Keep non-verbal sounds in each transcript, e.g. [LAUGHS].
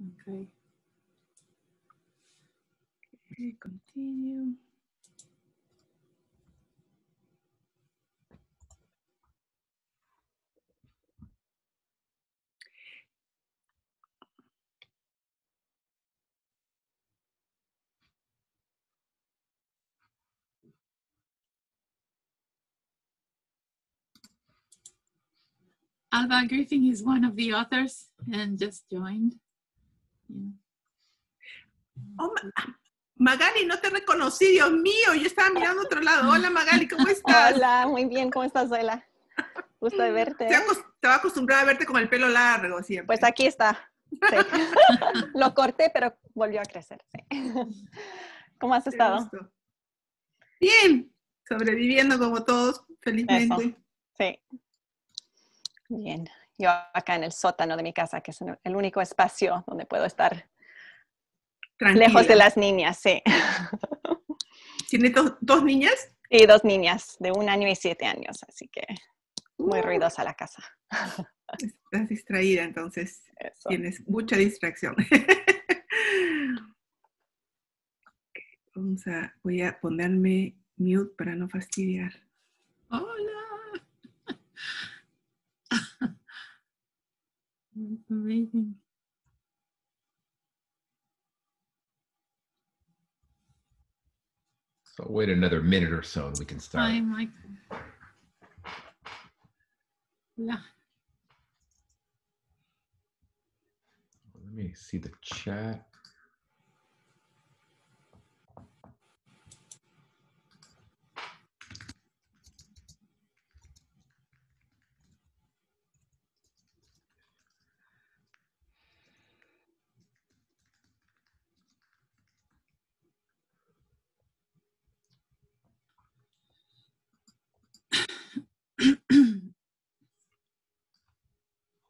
Okay. Okay, continue. Alba Griffin is one of the authors and just joined. Oh, Ma- Magali, no te reconocí, Dios mío, yo estaba mirando a otro lado. Hola Magali, ¿cómo [LAUGHS] estás? Hola, muy bien, ¿cómo estás, Zoila? Gusto de verte. Estaba acostumbrada a verte con el pelo largo siempre. Pues aquí está. Sí. [LAUGHS] Lo corté, pero volvió a crecer. sí. [LAUGHS] ¿Cómo has estado? Bien, sobreviviendo como todos, felizmente. Sí. Bien. Yo acá en el sótano de mi casa, que es el único espacio donde puedo estar Tranquila. lejos de las niñas, sí. [LAUGHS] ¿Tiene dos, dos niñas? Y dos niñas de un año y siete años, así que muy Uh, ruidosa la casa. [LAUGHS] Estás distraída, entonces Eso. tienes mucha distracción. [LAUGHS] Vamos a, voy a ponerme mute para no fastidiar. Hola. Amazing. So wait another minute or so and we can start. Hi, Mike. Hola. Let me see the chat.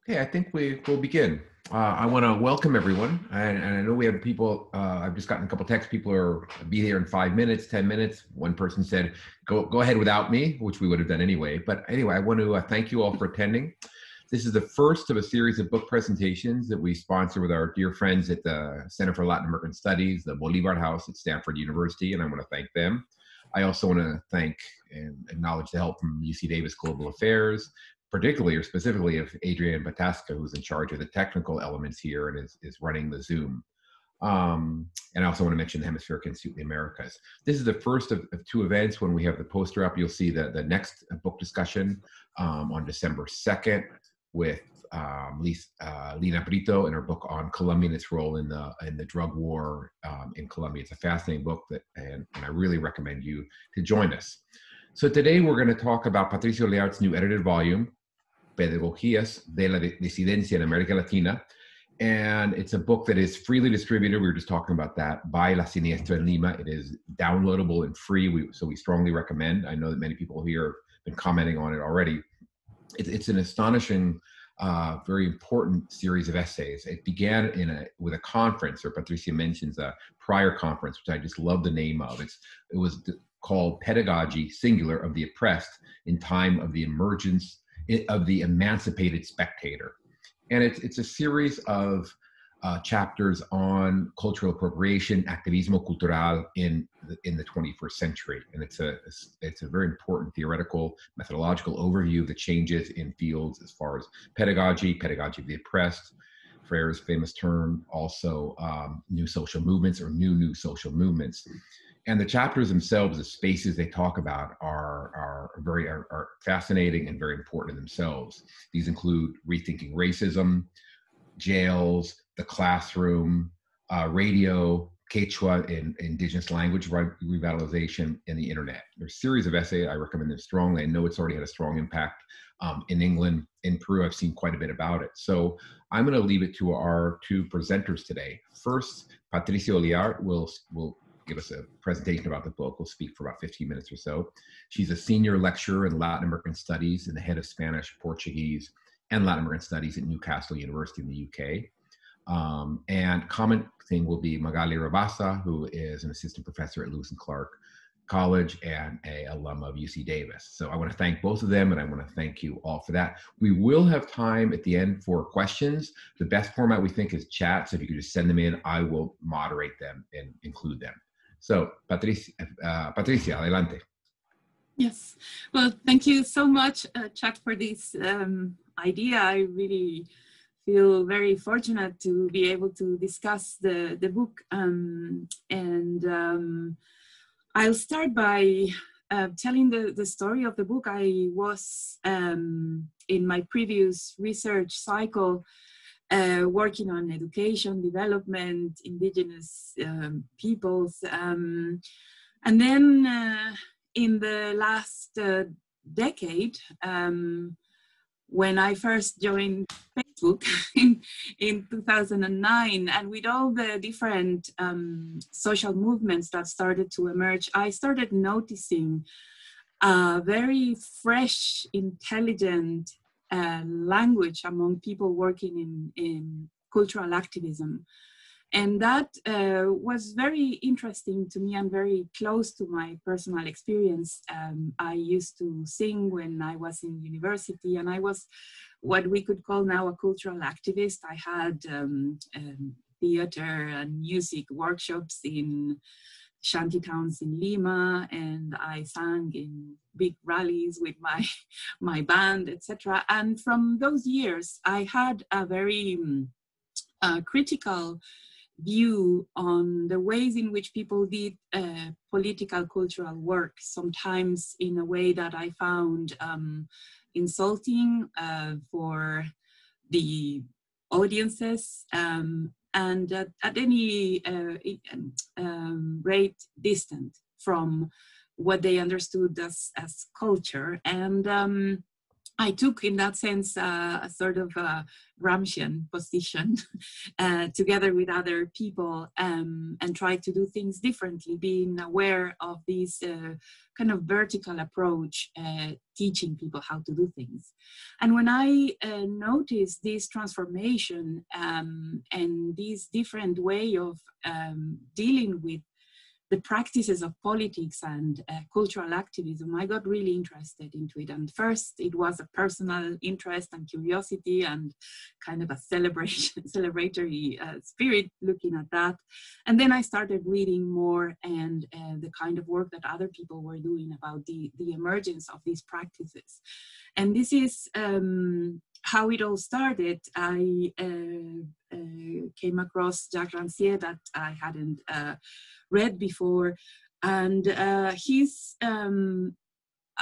Okay, I think we will begin. Uh, I want to welcome everyone, and, and I know we have people. Uh, I've just gotten a couple texts. People are be here in five minutes, ten minutes. One person said, "Go go ahead without me," which we would have done anyway. But anyway, I want to uh, thank you all for attending. This is the first of a series of book presentations that we sponsor with our dear friends at the Center for Latin American Studies, the Bolivar House at Stanford University, and I want to thank them. I also want to thank and acknowledge the help from UC Davis Global Affairs, particularly or specifically of Adrian Bataska, who's in charge of the technical elements here and is, is running the Zoom. Um, and I also want to mention the Hemispheric Institute in the Americas. This is the first of, of two events. When we have the poster up, you'll see the, the next book discussion um, on December 2nd with um, uh, Lina Britto in her book on Colombia and its role in the in the drug war um, in Colombia. It's a fascinating book that, and, and I really recommend you to join us. So today we're going to talk about Patricia Oliart's new edited volume, Pedagogías de la Disidencia en América Latina. And it's a book that is freely distributed. We were just talking about that by La Siniestra in Lima. It is downloadable and free. We, so we strongly recommend. I know that many people here have been commenting on it already. It, it's an astonishing, uh, very important series of essays. It began in a with a conference, or Patricia mentions a prior conference, which I just love the name of. It's it was called Pedagogy Singular of the Oppressed in Time of the Emergence of the Emancipated Spectator. And it's, it's a series of uh, chapters on cultural appropriation, activismo cultural in the, in the 21st century. And it's a, it's a very important theoretical, methodological overview of the changes in fields as far as pedagogy, pedagogy of the oppressed, Freire's famous term, also um, new social movements or new new social movements and the chapters themselves the spaces they talk about are are very are, are fascinating and very important in themselves these include rethinking racism jails the classroom uh, radio quechua and indigenous language revitalization and the internet. There's a series of essays i recommend them strongly. I know it's already had a strong impact um, in england in peru. I've seen quite a bit about it. So i'm going to leave it to our two presenters today. First Patricia Oliart will will give us a presentation about the book. We'll speak for about 15 minutes or so. She's a senior lecturer in Latin American Studies and the head of Spanish, Portuguese, and Latin American Studies at Newcastle University in the UK. Um, and commenting will be Magali Rabasa, who is an assistant professor at Lewis and Clark College and a alum of UC Davis. So I want to thank both of them and I want to thank you all for that. We will have time at the end for questions. The best format we think is chat. So if you could just send them in, I will moderate them and include them. So Patricia, uh, Patricia adelante. Yes. Well, thank you so much, uh, Chuck, for this um, idea. I really feel very fortunate to be able to discuss the, the book. Um, and um, I'll start by uh, telling the, the story of the book. I was um, in my previous research cycle uh, working on education, development, indigenous um, peoples. Um, and then uh, in the last uh, decade, um, when I first joined Facebook [LAUGHS] in, in 2009, and with all the different um, social movements that started to emerge, I started noticing a very fresh, intelligent uh, language among people working in, in cultural activism. And that uh, was very interesting to me and very close to my personal experience. Um, I used to sing when I was in university, and I was what we could call now a cultural activist. I had um, um, theater and music workshops in shanty towns in Lima, and I sang in big rallies with my [LAUGHS] my band, etc. And from those years, I had a very um, uh, critical view on the ways in which people did uh, political cultural work, sometimes in a way that I found um, insulting uh, for the audiences um, and at, at any uh, um, rate distant from what they understood as, as culture. And um, I took, in that sense, uh, a sort of a Gramscian position [LAUGHS] uh, together with other people um, and tried to do things differently, being aware of this uh, kind of vertical approach, uh, teaching people how to do things. And when I uh, noticed this transformation um, and this different way of um, dealing with the practices of politics and uh, cultural activism, I got really interested into it. And first, it was a personal interest and curiosity and kind of a celebration, [LAUGHS] celebratory uh, spirit looking at that. And then I started reading more and uh, the kind of work that other people were doing about the, the emergence of these practices. And this is um, how it all started. I uh, came across Jacques Rancière that I hadn't uh, read before, and uh, his um,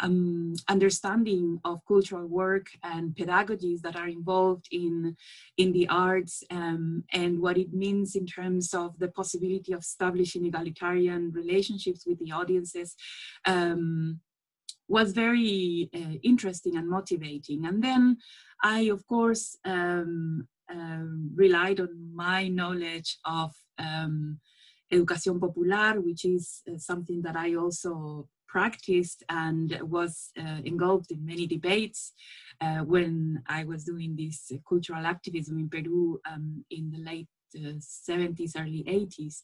um, understanding of cultural work and pedagogies that are involved in in the arts um, and what it means in terms of the possibility of establishing egalitarian relationships with the audiences um, was very uh, interesting and motivating. And then I, of course, um, relied on my knowledge of um, educación popular, which is uh, something that I also practiced and was uh, engulfed in many debates uh, when I was doing this cultural activism in Peru um, in the late 70s, early 80s.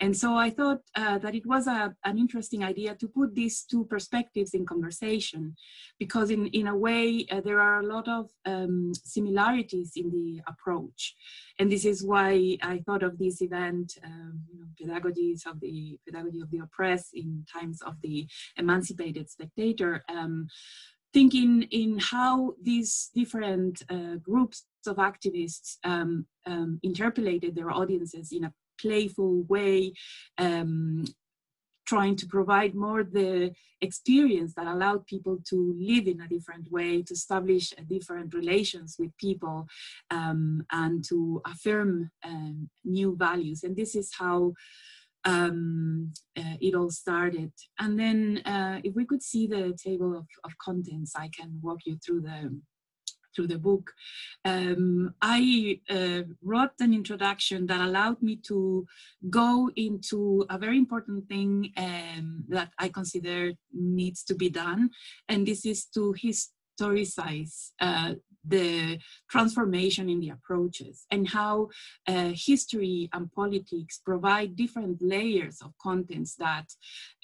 And so I thought uh, that it was a, an interesting idea to put these two perspectives in conversation because in, in a way uh, there are a lot of um, similarities in the approach. And this is why I thought of this event, um, you know, pedagogies of the pedagogy of the oppressed in times of the emancipated spectator. Um, thinking in how these different uh, groups of activists um, um, interpolated their audiences in a playful way, um, trying to provide more the experience that allowed people to live in a different way, to establish different relations with people, um, and to affirm um, new values. And this is how um, uh, it all started. And then uh, if we could see the table of, of contents, I can walk you through the through the book. Um, I uh, wrote an introduction that allowed me to go into a very important thing um, that I consider needs to be done, and this is to historicize uh, the transformation in the approaches and how uh, history and politics provide different layers of contents that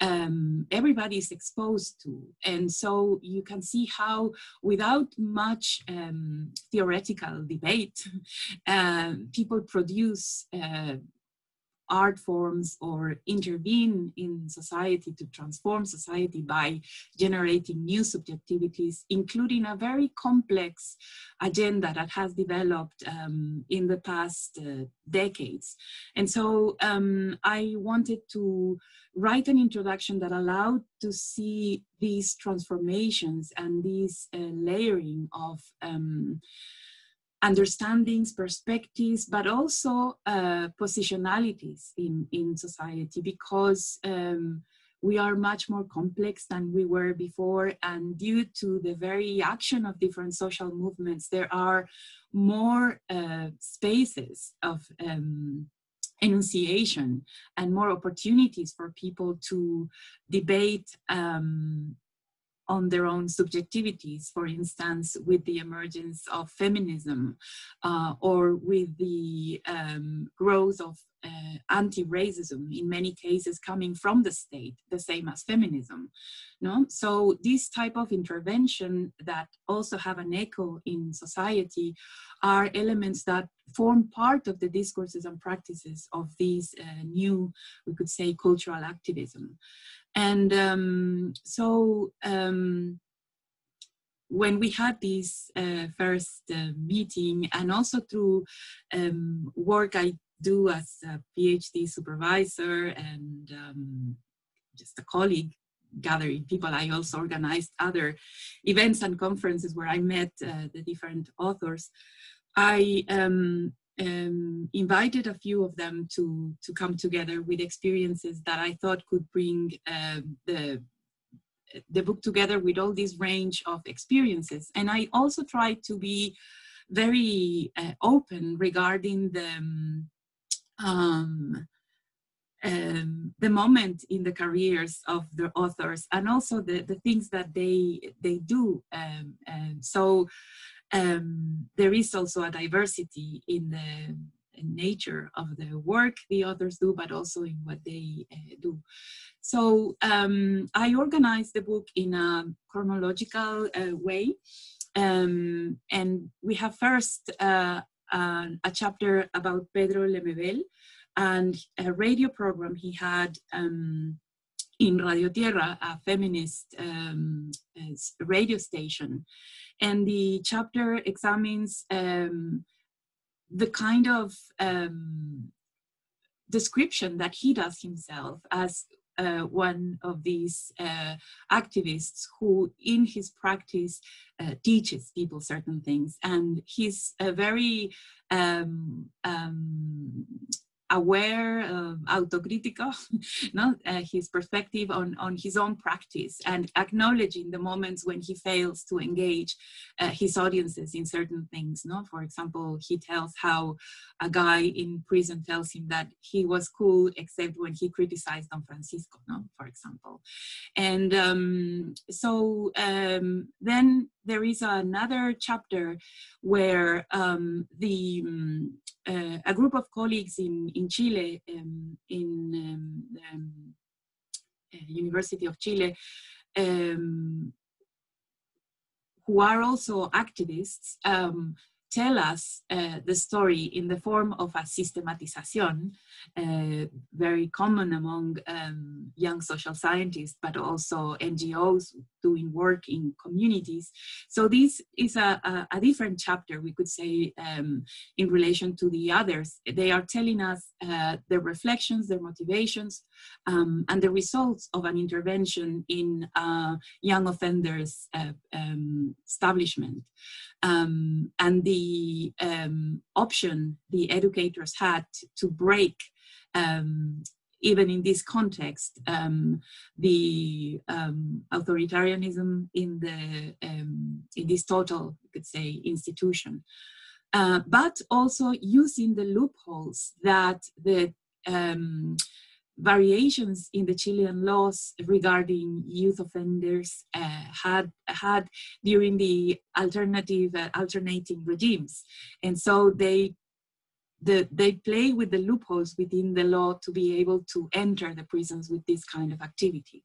um, everybody is exposed to. And so you can see how, without much um, theoretical debate, [LAUGHS] uh, people produce uh, art forms or intervene in society to transform society by generating new subjectivities, including a very complex agenda that has developed um, in the past uh, decades. And so um, I wanted to write an introduction that allowed to see these transformations and this uh, layering of um, understandings, perspectives, but also uh, positionalities in, in society because um, we are much more complex than we were before. And due to the very action of different social movements, there are more uh, spaces of um, enunciation and more opportunities for people to debate um, on their own subjectivities, for instance, with the emergence of feminism uh, or with the um, growth of uh, anti-racism in many cases coming from the state the same as feminism no? So this type of intervention that also have an echo in society are elements that form part of the discourses and practices of these uh, new we could say cultural activism and um, so um, when we had this uh, first uh, meeting, and also through um, work I do as a PhD supervisor and um, just a colleague gathering people, I also organized other events and conferences where I met uh, the different authors. I um, um, invited a few of them to to come together with experiences that I thought could bring uh, the the book together with all this range of experiences. And I also tried to be very uh, open regarding the um, um, the moment in the careers of the authors and also the, the things that they they do. Um, and so um, there is also a diversity in the nature of the work the authors do, but also in what they uh, do. So um, I organized the book in a chronological uh, way. Um, and we have first uh, a chapter about Pedro Lemebel and a radio program he had um, in Radio Tierra, a feminist um, radio station and the chapter examines um, the kind of um, description that he does himself as uh, one of these uh, activists who, in his practice, uh, teaches people certain things. And he's a very um, um aware, uh, autocritical, [LAUGHS] no? Uh, his perspective on, on his own practice and acknowledging the moments when he fails to engage uh, his audiences in certain things. No? For example, he tells how a guy in prison tells him that he was cool except when he criticized Don Francisco, no? for example. And um, so um, then there is another chapter where um, the um, uh, a group of colleagues in, in Chile, um, in um, um, uh, University of Chile, um, who are also activists, um, tell us uh, the story in the form of a systematization, uh, very common among um, young social scientists, but also NGOs doing work in communities. So this is a, a, a different chapter, we could say, um, in relation to the others. They are telling us uh, their reflections, their motivations, um, and the results of an intervention in young offenders uh, um, establishment. Um, and the um, option the educators had to break um, even in this context, um, the um, authoritarianism in the um, in this total, you could say, institution, uh, but also using the loopholes that the variations in the Chilean laws regarding youth offenders uh, had had during the alternative uh, alternating regimes, and so they the, they play with the loopholes within the law to be able to enter the prisons with this kind of activity.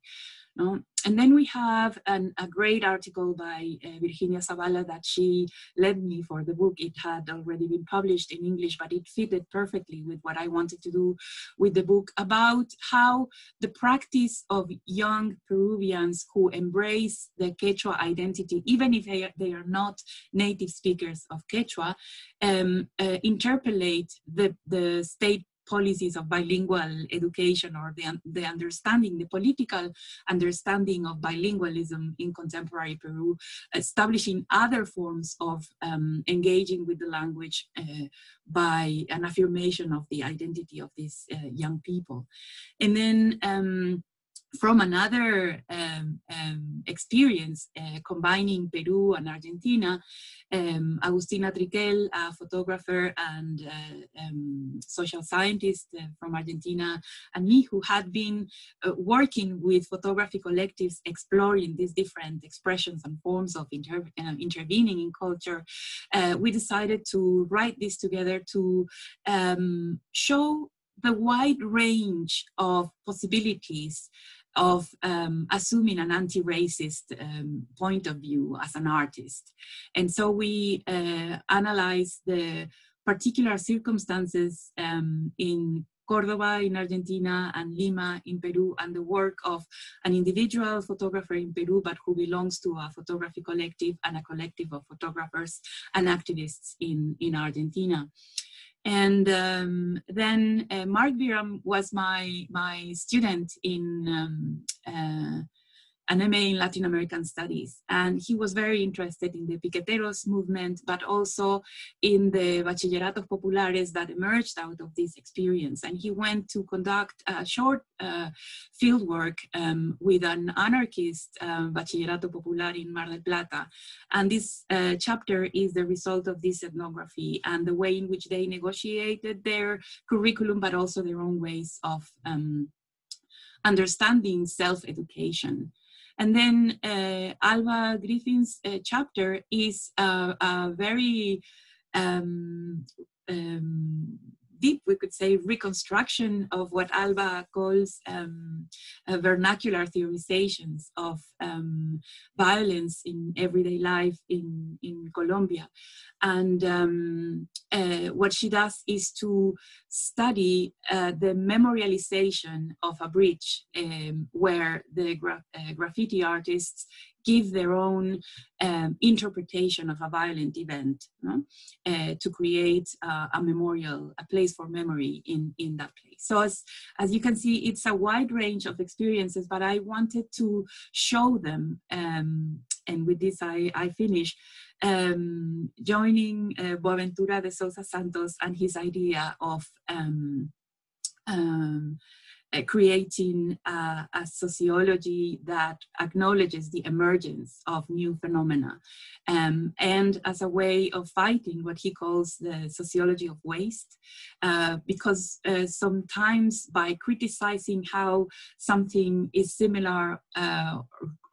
No? And then we have an, a great article by uh, Virginia Zavala that she led me for the book. It had already been published in English, but it fitted perfectly with what I wanted to do with the book about how the practice of young Peruvians who embrace the Quechua identity, even if they are, they are not native speakers of Quechua, um, uh, interpolate the, the state policies of bilingual education or the, the understanding, the political understanding of bilingualism in contemporary Peru, establishing other forms of um, engaging with the language uh, by an affirmation of the identity of these uh, young people. And then um, from another um, um, experience uh, combining Peru and Argentina, um, Agustina Triquell, a photographer and uh, um, social scientist uh, from Argentina, and me, who had been uh, working with photography collectives exploring these different expressions and forms of inter uh, intervening in culture, uh, we decided to write this together to um, show the wide range of possibilities of um, assuming an anti-racist um, point of view as an artist. And so we uh, analyze the particular circumstances um, in Cordoba in Argentina and Lima in Peru and the work of an individual photographer in Peru but who belongs to a photography collective and a collective of photographers and activists in, in Argentina. And um, then uh, Mark Biram was my, my student in um, uh, an MA in Latin American Studies. And he was very interested in the Piqueteros movement, but also in the Bachilleratos Populares that emerged out of this experience. And he went to conduct a short uh, field work um, with an anarchist um, Bachillerato Popular in Mar del Plata. And this uh, chapter is the result of this ethnography and the way in which they negotiated their curriculum, but also their own ways of um, understanding self-education. And then uh, Alba Griffin's uh, chapter is a, a very um, um, deep, we could say, reconstruction of what Alba calls um, uh, vernacular theorizations of um, violence in everyday life in, in Colombia. And um, uh, what she does is to study uh, the memorialization of a bridge um, where the gra uh, graffiti artists give their own um, interpretation of a violent event no? uh, to create uh, a memorial, a place for memory in, in that place. So as, as you can see, it's a wide range of experiences, but I wanted to show them, um, and with this I, I finish, um, joining uh, Boaventura de Sousa Santos and his idea of um, um, creating a, a, sociology that acknowledges the emergence of new phenomena. Um, and as a way of fighting what he calls the sociology of waste uh, because uh, sometimes by criticizing how something is similar uh,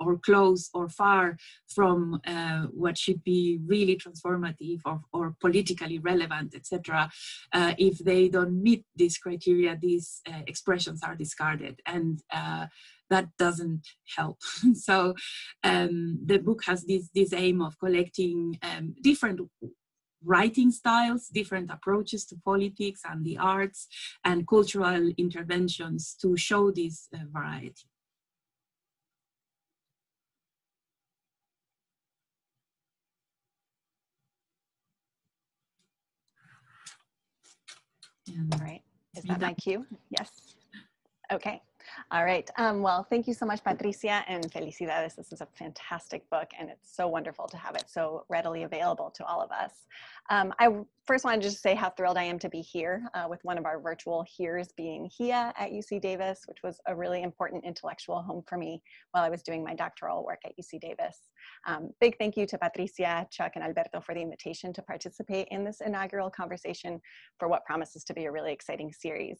or close or far from uh, what should be really transformative or, or politically relevant, etc. Uh, if they don't meet these criteria, these uh, expressions are discarded. And uh, that doesn't help. [LAUGHS] so um, the book has this, this aim of collecting um, different writing styles, different approaches to politics and the arts and cultural interventions to show this uh, variety. All right. Is that my cue? Yes. Okay. All right. Um, well, thank you so much, Patricia, and felicidades. This is a fantastic book, and it's so wonderful to have it so readily available to all of us. Um, I first want to just say how thrilled I am to be here uh, with one of our virtual here's being HIA at UC Davis, which was a really important intellectual home for me while I was doing my doctoral work at UC Davis. Um, big thank you to Patricia, Chuck, and Alberto for the invitation to participate in this inaugural conversation for what promises to be a really exciting series.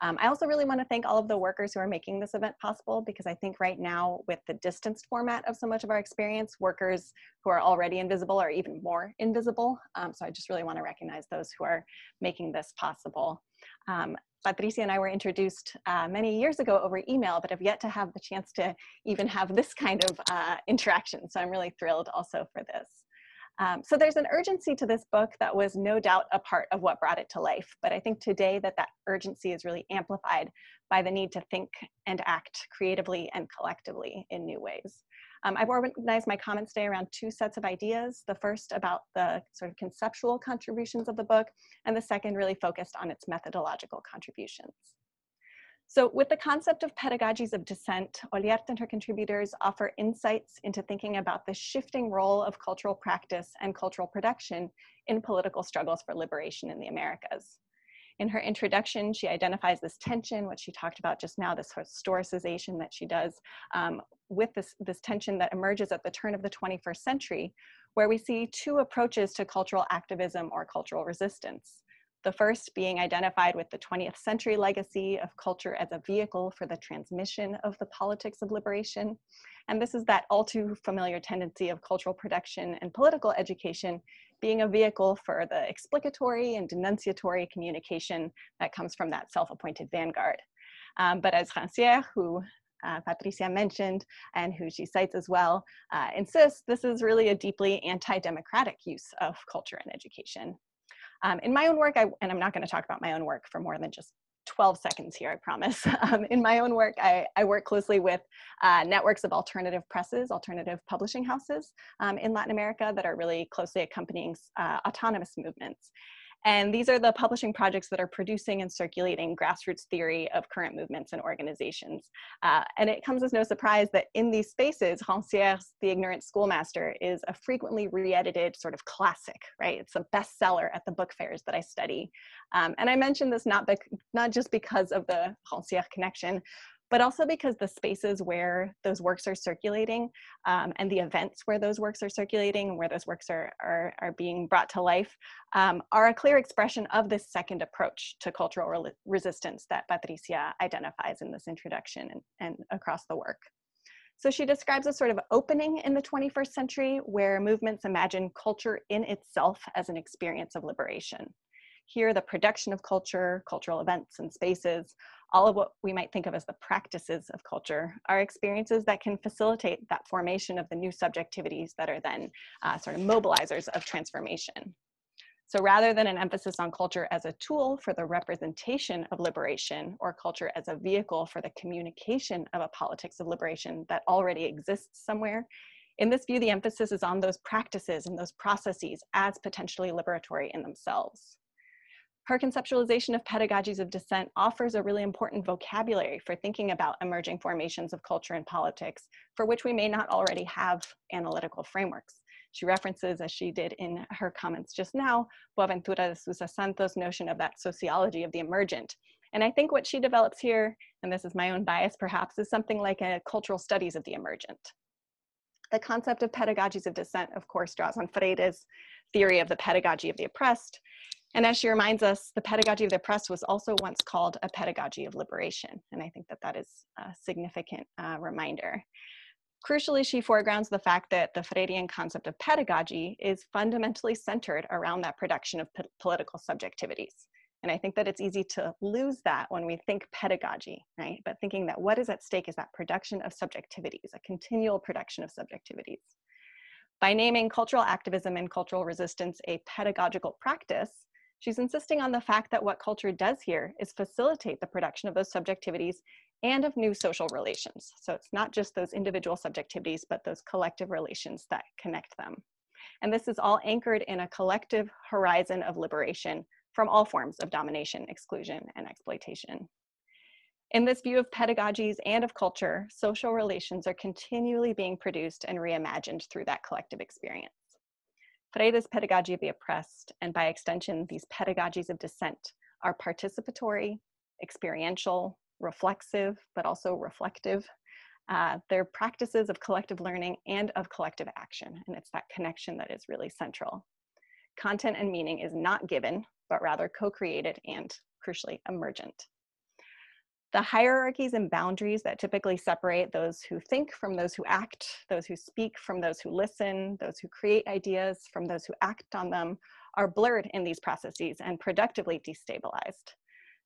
Um, I also really want to thank all of the workers who are making this event possible because I think right now with the distanced format of so much of our experience, workers who are already invisible are even more invisible. Um, so I just really wanna recognize those who are making this possible. Um, Patricia and I were introduced uh, many years ago over email, but have yet to have the chance to even have this kind of uh, interaction. So I'm really thrilled also for this. Um, so there's an urgency to this book that was no doubt a part of what brought it to life. But I think today that that urgency is really amplified by the need to think and act creatively and collectively in new ways. Um, I've organized my comments today around two sets of ideas. The first about the sort of conceptual contributions of the book, and the second really focused on its methodological contributions. So with the concept of pedagogies of dissent, Oliart and her contributors offer insights into thinking about the shifting role of cultural practice and cultural production in political struggles for liberation in the Americas. In her introduction, she identifies this tension, what she talked about just now, this historicization that she does um, with this, this tension that emerges at the turn of the 21st century, where we see two approaches to cultural activism or cultural resistance. The first being identified with the 20th century legacy of culture as a vehicle for the transmission of the politics of liberation. And this is that all too familiar tendency of cultural production and political education being a vehicle for the explicatory and denunciatory communication that comes from that self-appointed vanguard. Um, but as Rancière, who uh, Patricia mentioned and who she cites as well, uh, insists this is really a deeply anti-democratic use of culture and education. Um, in my own work, I, and I'm not going to talk about my own work for more than just 12 seconds here, I promise. [LAUGHS] Um, in my own work, I, I work closely with uh, networks of alternative presses, alternative publishing houses um, in Latin America that are really closely accompanying uh, autonomous movements. And these are the publishing projects that are producing and circulating grassroots theory of current movements and organizations. Uh, and it comes as no surprise that in these spaces, Rancière's The Ignorant Schoolmaster is a frequently re-edited sort of classic, right? It's a bestseller at the book fairs that I study. Um, and I mention this not, not just because of the Rancière connection, but also because the spaces where those works are circulating um, and the events where those works are circulating and where those works are, are, are being brought to life um, are a clear expression of this second approach to cultural re resistance that Patricia identifies in this introduction and, and across the work. So she describes a sort of opening in the 21st century where movements imagine culture in itself as an experience of liberation. Here, the production of culture, cultural events and spaces all of what we might think of as the practices of culture are experiences that can facilitate that formation of the new subjectivities that are then uh, sort of mobilizers of transformation. So rather than an emphasis on culture as a tool for the representation of liberation or culture as a vehicle for the communication of a politics of liberation that already exists somewhere, in this view, the emphasis is on those practices and those processes as potentially liberatory in themselves. Her conceptualization of pedagogies of dissent offers a really important vocabulary for thinking about emerging formations of culture and politics, for which we may not already have analytical frameworks. She references, as she did in her comments just now, Boaventura de Sousa Santos' notion of that sociology of the emergent. And I think what she develops here, and this is my own bias perhaps, is something like a cultural studies of the emergent. The concept of pedagogies of dissent, of course, draws on Freire's theory of the pedagogy of the oppressed, and as she reminds us, the pedagogy of the press was also once called a pedagogy of liberation. And I think that that is a significant uh, reminder. Crucially, she foregrounds the fact that the Freirean concept of pedagogy is fundamentally centered around that production of political subjectivities. And I think that it's easy to lose that when we think pedagogy, right? But thinking that what is at stake is that production of subjectivities, a continual production of subjectivities. By naming cultural activism and cultural resistance a pedagogical practice, She's insisting on the fact that what culture does here is facilitate the production of those subjectivities and of new social relations. So it's not just those individual subjectivities, but those collective relations that connect them. And this is all anchored in a collective horizon of liberation from all forms of domination, exclusion, and exploitation. In this view of pedagogies and of culture, social relations are continually being produced and reimagined through that collective experience. Freire's pedagogy of the oppressed, and by extension, these pedagogies of dissent, are participatory, experiential, reflexive, but also reflective. Uh, they're practices of collective learning and of collective action, and it's that connection that is really central. Content and meaning is not given, but rather co-created and, crucially, emergent. The hierarchies and boundaries that typically separate those who think from those who act, those who speak from those who listen, those who create ideas from those who act on them, are blurred in these processes and productively destabilized.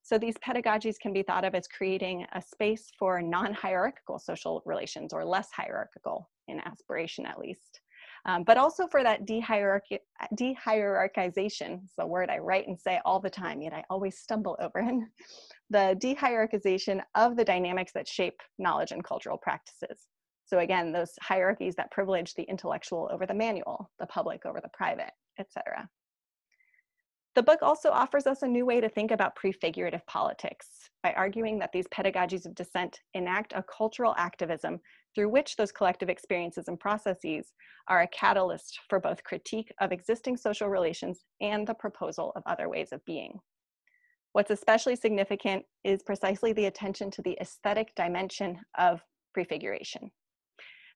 So these pedagogies can be thought of as creating a space for non-hierarchical social relations or less hierarchical in aspiration at least. Um, but also for that dehierarchi dehierarchization, it's word I write and say all the time, yet I always stumble over it. [LAUGHS] The dehierarchization of the dynamics that shape knowledge and cultural practices. So again, those hierarchies that privilege the intellectual over the manual, the public over the private, etc. The book also offers us a new way to think about prefigurative politics by arguing that these pedagogies of dissent enact a cultural activism through which those collective experiences and processes are a catalyst for both critique of existing social relations and the proposal of other ways of being. What's especially significant is precisely the attention to the aesthetic dimension of prefiguration.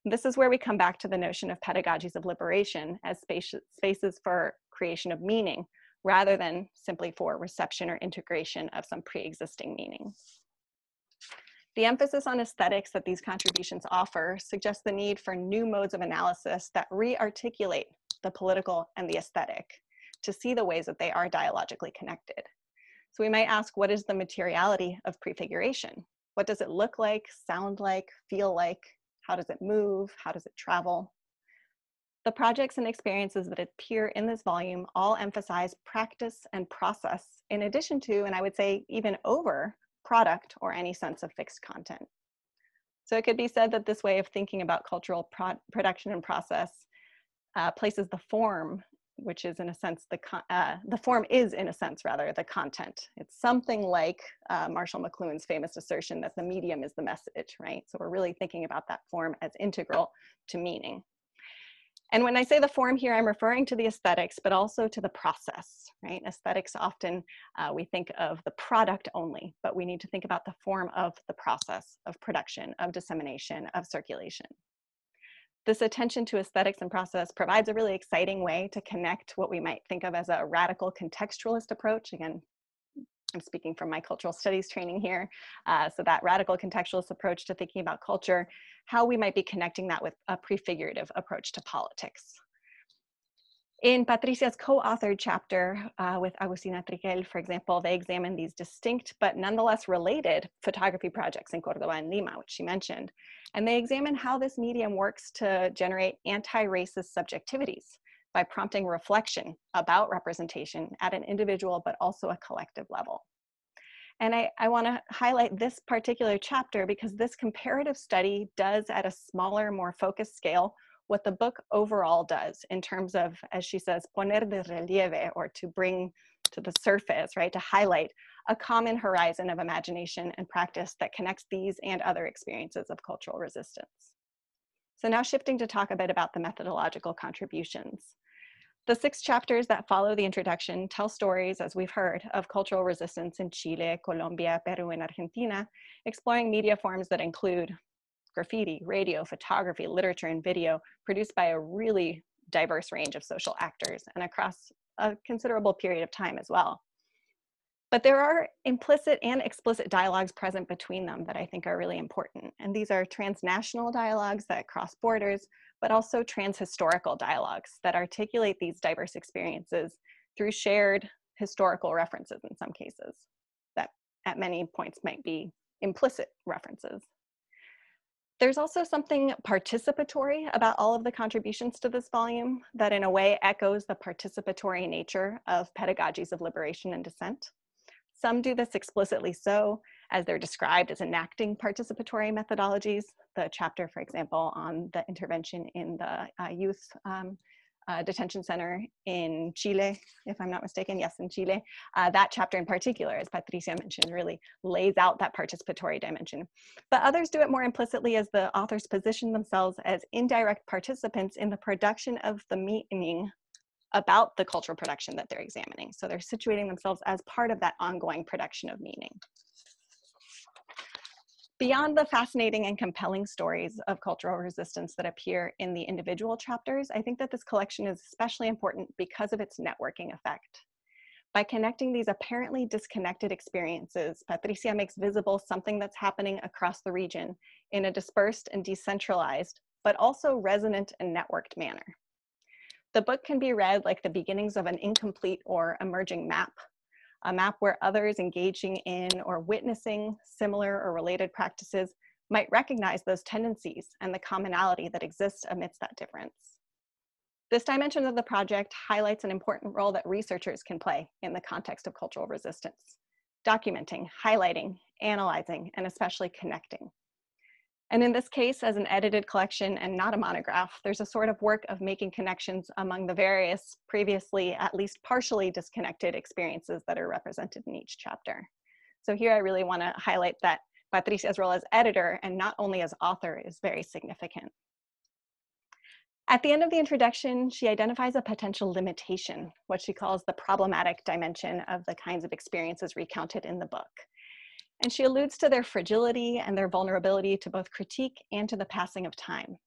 This is where we come back to the notion of pedagogies of liberation as spaces for creation of meaning, rather than simply for reception or integration of some pre-existing meaning. The emphasis on aesthetics that these contributions offer suggests the need for new modes of analysis that re-articulate the political and the aesthetic to see the ways that they are dialogically connected. So we might ask, what is the materiality of prefiguration? What does it look like, sound like, feel like? How does it move? How does it travel? The projects and experiences that appear in this volume all emphasize practice and process in addition to, and I would say even over, product or any sense of fixed content. So it could be said that this way of thinking about cultural pro production and process uh, places the form, which is in a sense, the, uh, the form is in a sense rather the content. It's something like uh, Marshall McLuhan's famous assertion that the medium is the message, right? So we're really thinking about that form as integral to meaning. And when I say the form here, I'm referring to the aesthetics, but also to the process, right? Aesthetics often, uh, we think of the product only, but we need to think about the form of the process of production, of dissemination, of circulation. This attention to aesthetics and process provides a really exciting way to connect what we might think of as a radical contextualist approach, again, I'm speaking from my cultural studies training here. Uh, so that radical contextualist approach to thinking about culture, how we might be connecting that with a prefigurative approach to politics. In Patricia's co-authored chapter uh, with Agustina Triquell, for example, they examine these distinct but nonetheless related photography projects in Cordoba and Lima, which she mentioned. And they examine how this medium works to generate anti-racist subjectivities by prompting reflection about representation at an individual but also a collective level. And I, I want to highlight this particular chapter because this comparative study does at a smaller, more focused scale what the book overall does in terms of, as she says, poner de relieve, or to bring to the surface, right, to highlight a common horizon of imagination and practice that connects these and other experiences of cultural resistance. So now shifting to talk a bit about the methodological contributions. The six chapters that follow the introduction tell stories, as we've heard, of cultural resistance in Chile, Colombia, Peru, and Argentina, exploring media forms that include graffiti, radio, photography, literature, and video, produced by a really diverse range of social actors and across a considerable period of time as well. But there are implicit and explicit dialogues present between them that I think are really important. And these are transnational dialogues that cross borders, but also transhistorical dialogues that articulate these diverse experiences through shared historical references in some cases that at many points might be implicit references. There's also something participatory about all of the contributions to this volume that in a way echoes the participatory nature of pedagogies of liberation and dissent. Some do this explicitly so, as they're described as enacting participatory methodologies. The chapter, for example, on the intervention in the uh, youth um, uh, detention center in Chile, if I'm not mistaken. Yes, in Chile. Uh, that chapter in particular, as Patricia mentioned, really lays out that participatory dimension. But others do it more implicitly as the authors position themselves as indirect participants in the production of the meaning about the cultural production that they're examining. So they're situating themselves as part of that ongoing production of meaning. Beyond the fascinating and compelling stories of cultural resistance that appear in the individual chapters, I think that this collection is especially important because of its networking effect. By connecting these apparently disconnected experiences, Patricia makes visible something that's happening across the region in a dispersed and decentralized, but also resonant and networked manner. The book can be read like the beginnings of an incomplete or emerging map a map where others engaging in or witnessing similar or related practices might recognize those tendencies and the commonality that exists amidst that difference. This dimension of the project highlights an important role that researchers can play in the context of cultural resistance, documenting, highlighting, analyzing, and especially connecting. And in this case, as an edited collection and not a monograph, there's a sort of work of making connections among the various previously at least partially disconnected experiences that are represented in each chapter. So here I really want to highlight that Patricia's role as editor and not only as author is very significant. At the end of the introduction, she identifies a potential limitation, what she calls the problematic dimension of the kinds of experiences recounted in the book. And she alludes to their fragility and their vulnerability to both critique and to the passing of time.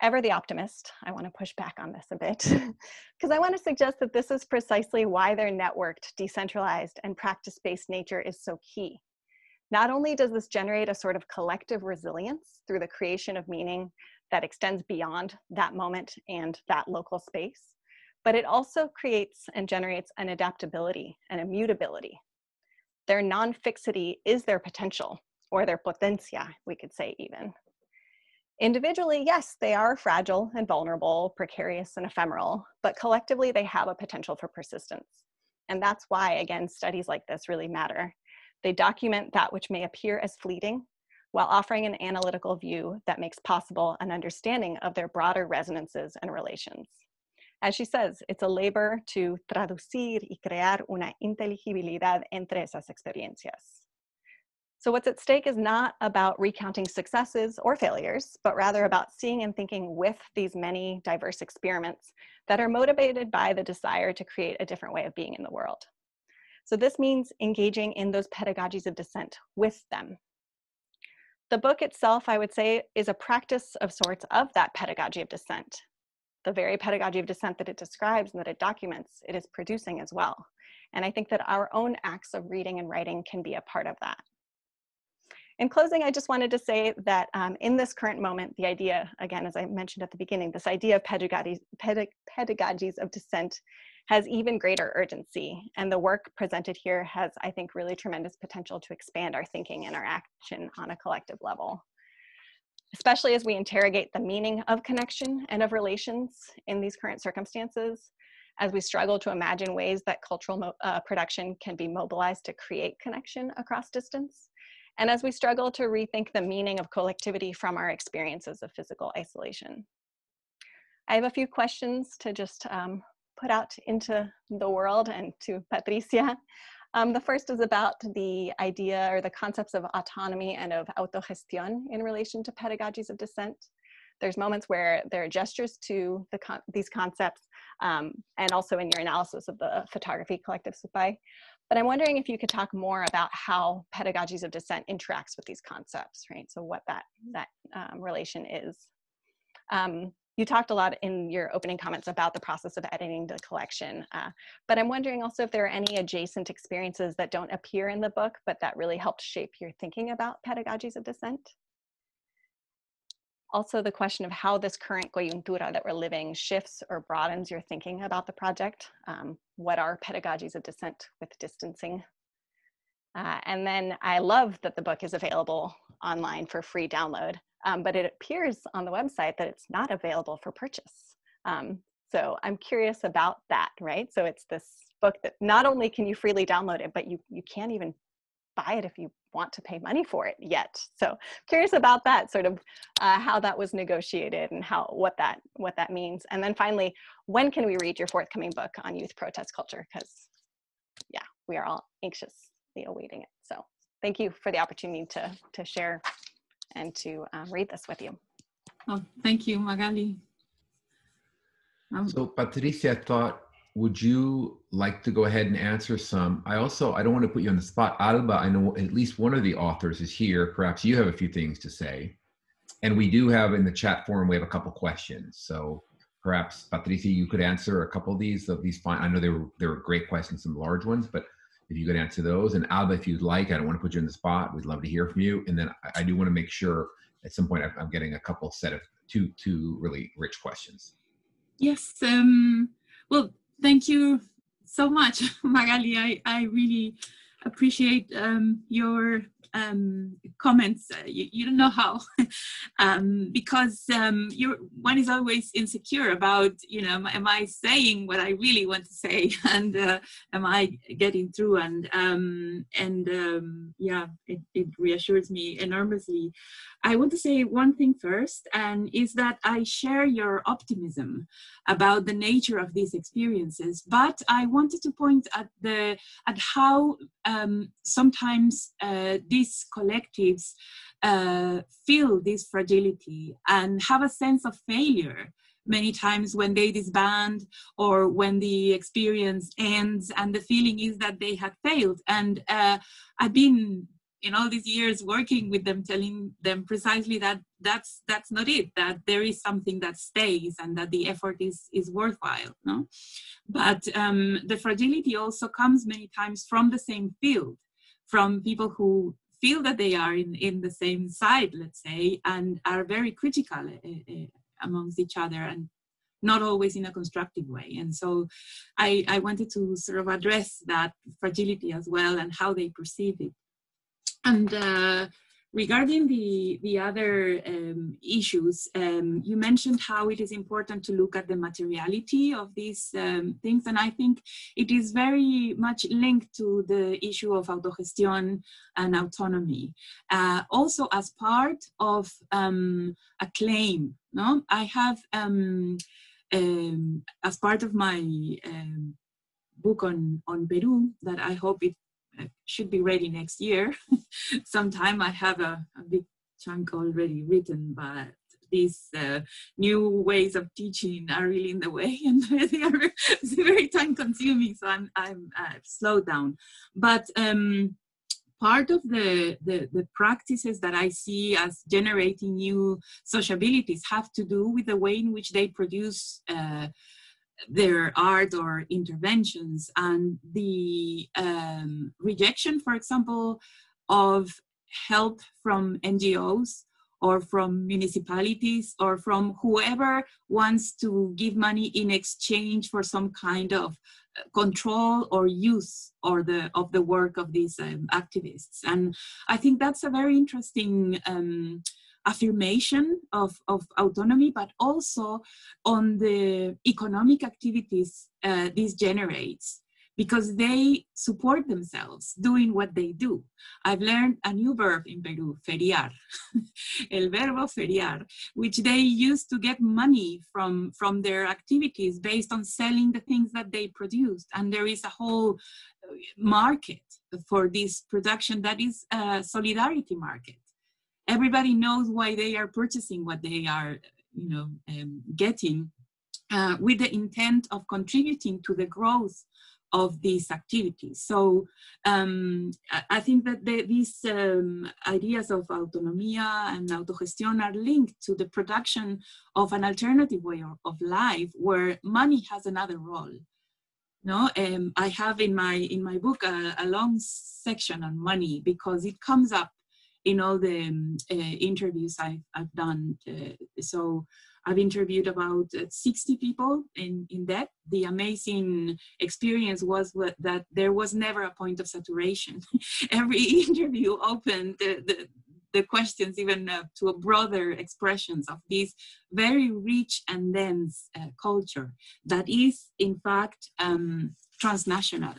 Ever the optimist, I want to push back on this a bit, [LAUGHS] because I want to suggest that this is precisely why their networked, decentralized, and practice based nature is so key. Not only does this generate a sort of collective resilience through the creation of meaning that extends beyond that moment and that local space, but it also creates and generates an adaptability and a mutability their non-fixity is their potential or their potencia, we could say even. Individually, yes, they are fragile and vulnerable, precarious and ephemeral, but collectively they have a potential for persistence. And that's why, again, studies like this really matter. They document that which may appear as fleeting while offering an analytical view that makes possible an understanding of their broader resonances and relations. As she says, it's a labor to traducir y crear una inteligibilidad entre esas experiencias. So what's at stake is not about recounting successes or failures, but rather about seeing and thinking with these many diverse experiments that are motivated by the desire to create a different way of being in the world. So this means engaging in those pedagogies of dissent with them. The book itself, I would say, is a practice of sorts of that pedagogy of dissent the very pedagogy of dissent that it describes and that it documents, it is producing as well. And I think that our own acts of reading and writing can be a part of that. In closing, I just wanted to say that um, in this current moment, the idea, again, as I mentioned at the beginning, this idea of pedagogies, pedag pedagogies of dissent has even greater urgency. And the work presented here has, I think, really tremendous potential to expand our thinking and our action on a collective level especially as we interrogate the meaning of connection and of relations in these current circumstances, as we struggle to imagine ways that cultural uh, production can be mobilized to create connection across distance, and as we struggle to rethink the meaning of collectivity from our experiences of physical isolation. I have a few questions to just um, put out into the world and to Patricia. Um, the first is about the idea or the concepts of autonomy and of autogestión in relation to pedagogies of dissent. There's moments where there are gestures to the con these concepts um, and also in your analysis of the photography collective Supay. But I'm wondering if you could talk more about how pedagogies of dissent interacts with these concepts, right? So what that, that um, relation is. Um, you talked a lot in your opening comments about the process of editing the collection, uh, but I'm wondering also if there are any adjacent experiences that don't appear in the book, but that really helped shape your thinking about pedagogies of dissent. Also the question of how this current coyuntura that we're living shifts or broadens your thinking about the project. Um, what are pedagogies of dissent with distancing? Uh, and then I love that the book is available online for free download um, but it appears on the website that it's not available for purchase. Um, so I'm curious about that, right? So it's this book that not only can you freely download it, but you, you can't even buy it if you want to pay money for it yet. So curious about that sort of uh, how that was negotiated and how what that what that means. And then finally, when can we read your forthcoming book on youth protest culture? Because yeah, we are all anxiously awaiting it. So thank you for the opportunity to to share and to uh, read this with you. Oh, thank you, Magali. Um, so Patricia, I thought would you like to go ahead and answer some? I also, I don't want to put you on the spot. Alba, I know at least one of the authors is here. Perhaps you have a few things to say. And we do have in the chat forum, we have a couple questions. So perhaps Patricia, you could answer a couple of these. Of these fine, I know they were, they were great questions, some large ones, but if you could answer those. And Alba, if you'd like, I don't want to put you on the spot. We'd love to hear from you. And then I, I do want to make sure at some point I'm getting a couple set of two, two really rich questions. Yes. Um, well, thank you so much, [LAUGHS] Magali. I, I really appreciate um, your um, comments. Uh, you, you, don't know how, [LAUGHS] um, because um, one is always insecure about, you know, am I saying what I really want to say, [LAUGHS] and uh, am I getting through? And um, and um, yeah, it, it reassures me enormously. I want to say one thing first, and is that I share your optimism about the nature of these experiences. But I wanted to point at the at how um, sometimes uh, these collectives uh, feel this fragility and have a sense of failure many times when they disband or when the experience ends and the feeling is that they had failed and uh, i've been in all these years working with them telling them precisely that that's that's not it that there is something that stays and that the effort is is worthwhile no but um, the fragility also comes many times from the same field from people who feel that they are in in the same side let's say and are very critical uh, uh, amongst each other and not always in a constructive way. And so I, I wanted to sort of address that fragility as well and how they perceive it. And uh, regarding the, the other um, issues, um, you mentioned how it is important to look at the materiality of these um, things. And I think it is very much linked to the issue of autogestión and autonomy. Uh, also as part of um, a claim, no? I have, um, um, as part of my book on, on Peru that I hope it should be ready next year. [LAUGHS] Sometime I have a, a, big chunk already written, but these uh, new ways of teaching are really in the way [LAUGHS] and they are [LAUGHS] very time consuming. So I'm, I'm uh, slowed down. But um, part of the, the, the, practices that I see as generating new sociabilities have to do with the way in which they produce uh, their art or interventions and the um, rejection, for example, of help from NGOs or from municipalities or from whoever wants to give money in exchange for some kind of uh, control or use or the of the work of these um, activists. And i think that's a very interesting um, affirmation of, of autonomy, but also on the economic activities uh, this generates because they support themselves doing what they do. I've learned a new verb in Peru, feriar, [LAUGHS] el verbo feriar, which they use to get money from, from their activities based on selling the things that they produced. And there is a whole uh, market for this production that is a solidarity market everybody knows why they are purchasing what they are you know um, getting uh, with the intent of contributing to the growth of these activities. So um, I think that the, these um, ideas of autonomía and autogestión are linked to the production of an alternative way of, of life where money has another role. No, um, I have in my in my book a, a long section on money because it comes up in all the um, uh, interviews I've, I've done. Uh, so I've interviewed about uh, 60 people in, in that. The amazing experience was that there was never a point of saturation. [LAUGHS] Every [LAUGHS] interview opened the, the, the questions even uh, to a broader expressions of this very rich and dense uh, culture that is in fact um, transnational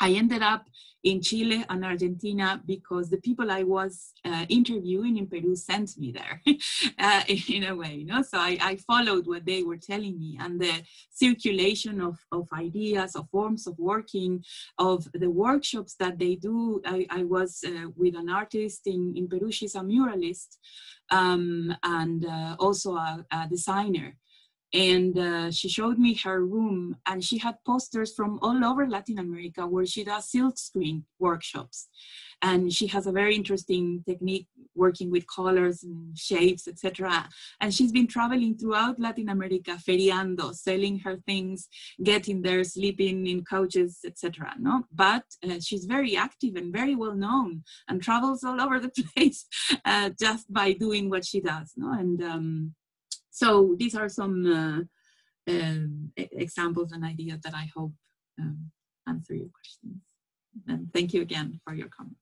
I ended up in Chile and Argentina because the people I was uh, interviewing in Peru sent me there [LAUGHS] uh, in a way, you know? So I, I, followed what they were telling me and the circulation of, of ideas, of forms of working, of the workshops that they do. I, I was uh, with an artist in, in Peru, she's a muralist um, and uh, also a, a designer and uh, she showed me her room and she had posters from all over latin america where she does silk screen workshops. And she has a very interesting technique working with colors and shapes etc and she's been traveling throughout latin america feriando selling her things getting there sleeping in couches etc no? But uh, she's very active and very well known and travels all over the [LAUGHS] place uh, just by doing what she does no? And um, so these are some uh, um, examples and ideas that I hope um, answer your questions. And thank you again for your comments.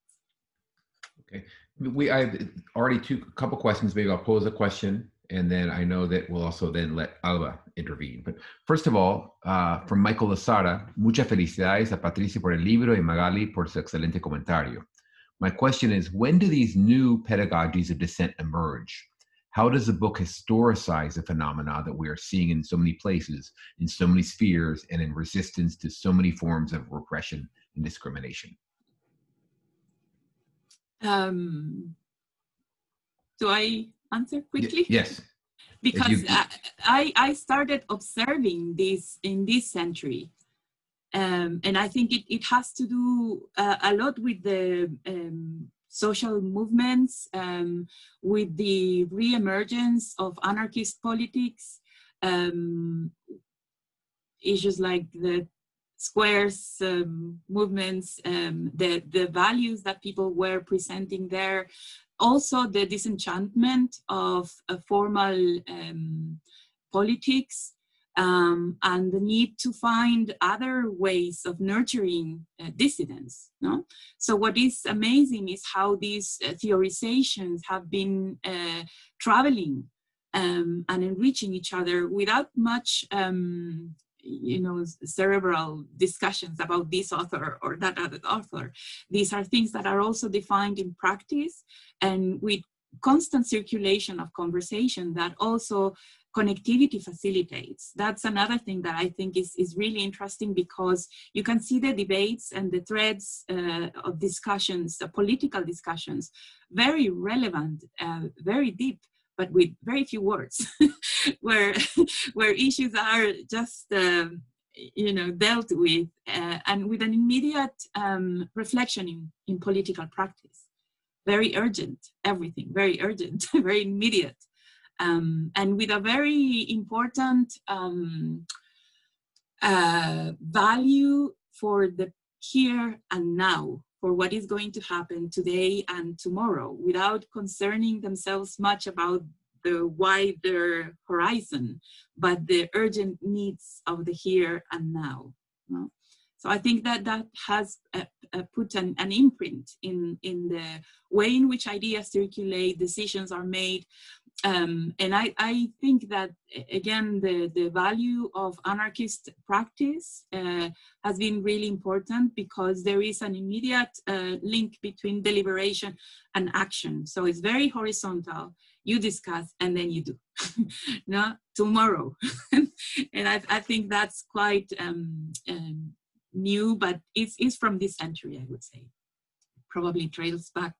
Okay, we I have already two a couple questions. Maybe I'll pose a question, and then I know that we'll also then let Alba intervene. But first of all, uh, from Michael Lazzara, muchas felicidades a Patricia por el libro y Magali por su excelente comentario. My question is, when do these new pedagogies of dissent emerge? How does the book historicize the phenomena that we are seeing in so many places, in so many spheres, and in resistance to so many forms of repression and discrimination? Um, do I answer quickly? yes. Because you, I, I started observing this in this century. Um, and I think it, it has to do uh, a lot with the um, social movements, um, with the re-emergence of anarchist politics, um, issues like the squares um, movements, um, the, the values that people were presenting there, also the disenchantment of formal um, politics, um, and the need to find other ways of nurturing uh, dissidents. No? So what is amazing is how these uh, theorizations have been uh, traveling um, and enriching each other without much um, you know cerebral discussions about this author or that other author these are things that are also defined in practice and with constant circulation of conversation that also connectivity facilitates. That's another thing that I think is, is really interesting because you can see the debates and the threads uh, of discussions, the political discussions, very relevant, uh, very deep, but with very few words, [LAUGHS] where, [LAUGHS] where issues are just, uh, you know, dealt with uh, and with an immediate um, reflection in, in political practice. Very urgent, everything, very urgent, [LAUGHS] very immediate um, and with a very important um, uh, value for the here and now, for what is going to happen today and tomorrow, without concerning themselves much about the wider horizon, but the urgent needs of the here and now. No? So I think that that has uh, uh, put an, an, imprint in, in the way in which ideas circulate, decisions are made, um, and I, I, think that again the, the value of anarchist practice uh, has been really important because there is an immediate uh, link between deliberation and action. So it's very horizontal. You discuss and then you do. [LAUGHS] No tomorrow. [LAUGHS] And I, I, think that's quite um, um, new but it's, it's from this century i would say. Probably trails back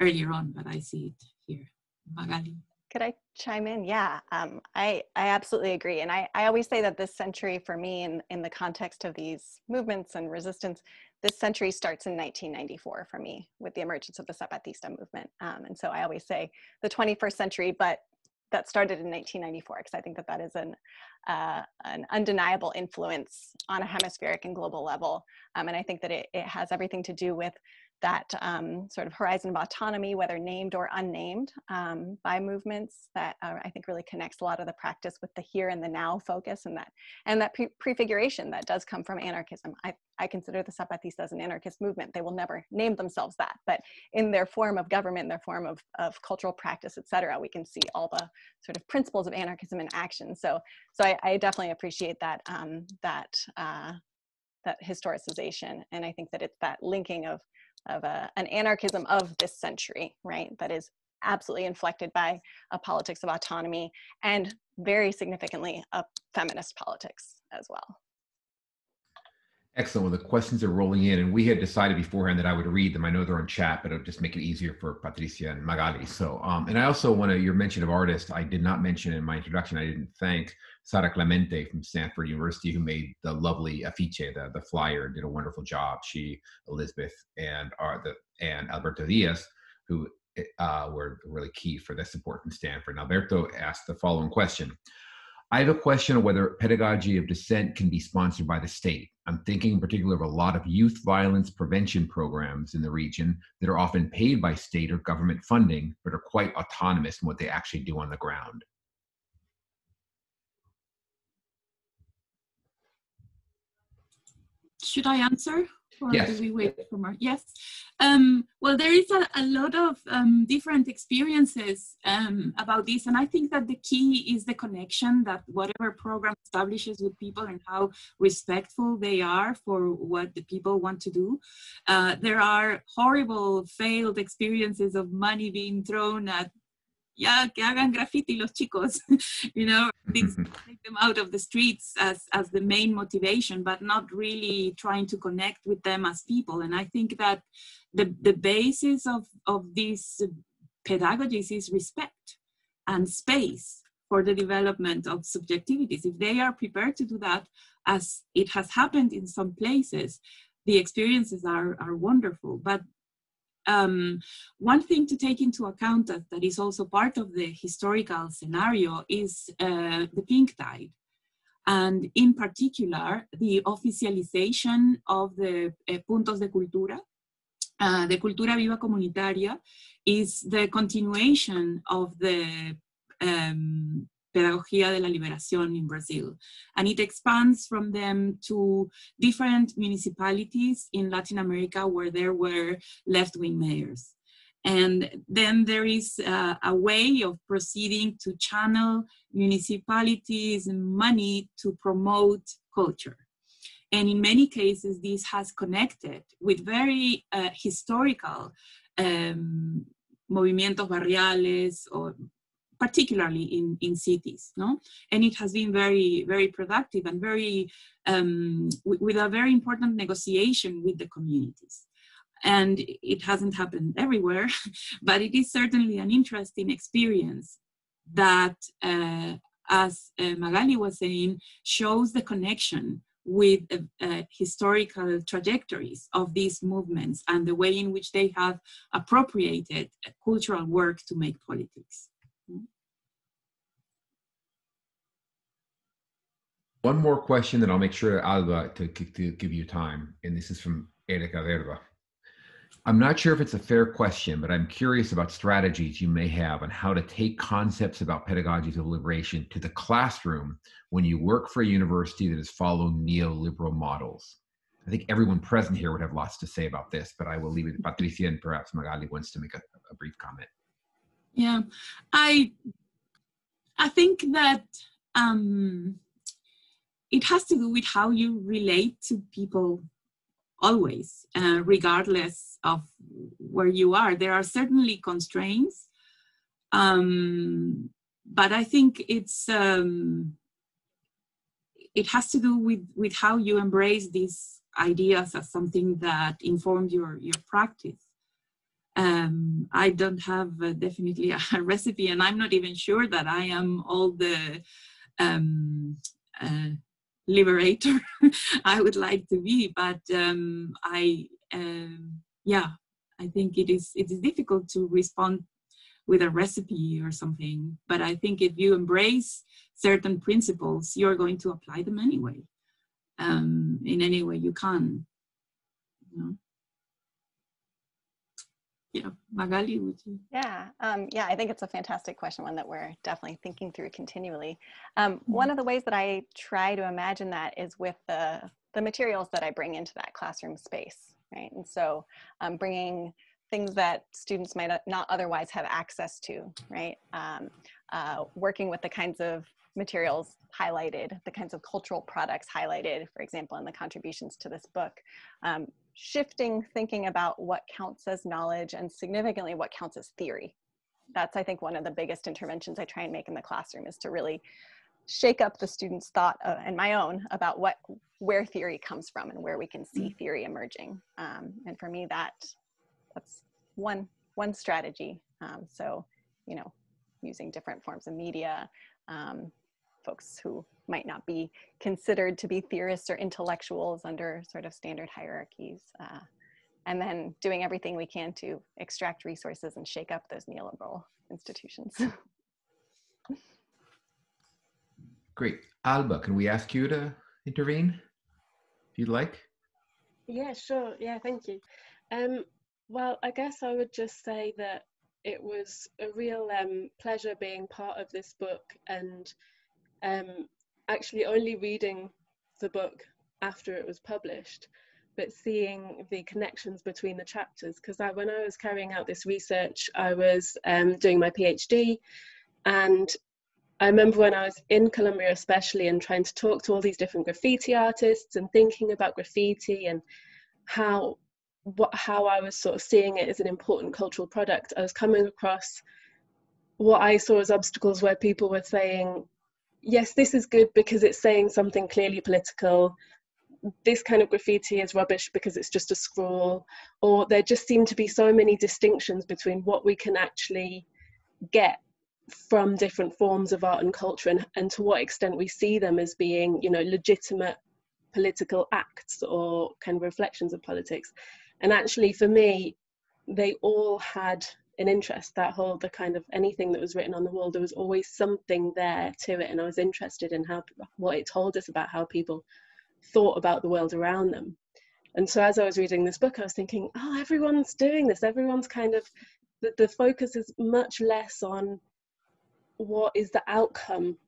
earlier on but i see it here. Magali could I chime in? Yeah, um, I, I absolutely agree. And I, I always say that this century for me in, in the context of these movements and resistance, this century starts in 1994 for me with the emergence of the Zapatista movement. Um, and so I always say the 21st century, but that started in 1994 because I think that that is an, uh, an undeniable influence on a hemispheric and global level. Um, and I think that it, it has everything to do with that um, sort of horizon of autonomy, whether named or unnamed, um, by movements that uh, I think really connects a lot of the practice with the here and the now focus and that and that pre prefiguration that does come from anarchism. I, I consider the Zapatistas an anarchist movement. They will never name themselves that, but in their form of government, their form of, of cultural practice, etc., we can see all the sort of principles of anarchism in action. So, so I, I definitely appreciate that um, that uh, that historicization. And I think that it's that linking of, of a, an anarchism of this century, right? That is absolutely inflected by a politics of autonomy and very significantly a feminist politics as well. Excellent. Well, the questions are rolling in, and we had decided beforehand that I would read them. I know they're on chat, but it'll just make it easier for Patricia and Magali. So, um, and I also want to your mention of artists. I did not mention in my introduction. I didn't thank Sara Clemente from Stanford University, who made the lovely afiche, the the flyer, did a wonderful job. She, Elizabeth, and uh, the and Alberto Diaz, who uh, were really key for the support from Stanford. And Alberto asked the following question. I have a question of whether pedagogy of dissent can be sponsored by the state. I'm thinking in particular of a lot of youth violence prevention programs in the region that are often paid by state or government funding, but are quite autonomous in what they actually do on the ground. Should I answer? Or yes. do we wait for more? Yes. Um, well, there is a, a lot of um, different experiences um, about this, and I think that the key is the connection that whatever program establishes with people and how respectful they are for what the people want to do. Uh, there are horrible failed experiences of money being thrown at ya que hagan graffiti los chicos, [LAUGHS] you know, take them out of the streets as, as the main motivation, but not really trying to connect with them as people. And I think that the, the basis of, of these pedagogies is respect and space for the development of subjectivities. If they are prepared to do that, as it has happened in some places, the experiences are, are wonderful. But um, one thing to take into account that, that is also part of the historical scenario is uh, the pink tide. And in particular, the officialization of the uh, puntos de cultura, uh, the Cultura Viva Comunitaria, is the continuation of the um, Pedagogía de la Liberación in Brazil. And it expands from them to different municipalities in Latin America where there were left-wing mayors. And then there is uh, a way of proceeding to channel municipalities money to promote culture. And in many cases, this has connected with very uh, historical um, movimientos barriales or particularly in, in cities, no? And it has been very, very productive and very, um, with a very important negotiation with the communities. And it hasn't happened everywhere, [LAUGHS] but it is certainly an interesting experience that, uh, as uh, Magali was saying, shows the connection with uh, uh, historical trajectories of these movements and the way in which they have appropriated cultural work to make politics. One more question, that I'll make sure Alba to, to give you time. And this is from Erika Verba. I'm not sure if it's a fair question, but I'm curious about strategies you may have on how to take concepts about pedagogies of liberation to the classroom when you work for a university that is following neoliberal models. I think everyone present here would have lots to say about this, but I will leave it to Patricia and perhaps Magali wants to make a, a brief comment. Yeah, I I think that um, it has to do with how you relate to people always, uh, regardless of where you are. There are certainly constraints, um, but I think it's um, it has to do with with how you embrace these ideas as something that informed your your practice. Um, I don't have uh, definitely a [LAUGHS] recipe, and I'm not even sure that I am all the um, uh, liberator [LAUGHS] I would like to be. But um, I, um, yeah, I think it is it is difficult to respond with a recipe or something. But I think if you embrace certain principles, you're going to apply them anyway, um, in any way you can. You know? Yeah magali would you? Yeah um, yeah i think it's a fantastic question one that we're definitely thinking through continually. Um, mm-hmm. one of the ways that i try to imagine that is with the the materials that i bring into that classroom space right? And so um, bringing things that students might not otherwise have access to right? Um, uh, working with the kinds of materials highlighted, the kinds of cultural products highlighted, for example, in the contributions to this book, um, shifting thinking about what counts as knowledge and significantly what counts as theory. That's, I think, one of the biggest interventions I try and make in the classroom is to really shake up the students' thought uh, and my own about what where theory comes from and where we can see mm. theory emerging. Um, and for me, that that's one one strategy. Um, so, you know, using different forms of media, um, folks who might not be considered to be theorists or intellectuals under sort of standard hierarchies. Uh, and then doing everything we can to extract resources and shake up those neoliberal institutions. [LAUGHS] Great. Alba, can we ask you to intervene if you'd like? Yeah, sure. Yeah, thank you. Um, well, I guess I would just say that it was a real um, pleasure being part of this book and um, actually only reading the book after it was published, but seeing the connections between the chapters. Because when I was carrying out this research, I was um, doing my PhD, and I remember when I was in Colombia, especially, and trying to talk to all these different graffiti artists and thinking about graffiti and how what how I was sort of seeing it as an important cultural product. I was coming across what I saw as obstacles where people were saying, yes, this is good because it's saying something clearly political. This kind of graffiti is rubbish because it's just a scrawl. Or there just seem to be so many distinctions between what we can actually get from different forms of art and culture and, and to what extent we see them as being, you know, legitimate political acts or kind of reflections of politics. And actually, for me, they all had an interest that whole the kind of anything that was written on the wall there was always something there to it and i was interested in how what it told us about how people thought about the world around them. And so as i was reading this book i was thinking oh everyone's doing this. Everyone's kind of the, the focus is much less on what is the outcome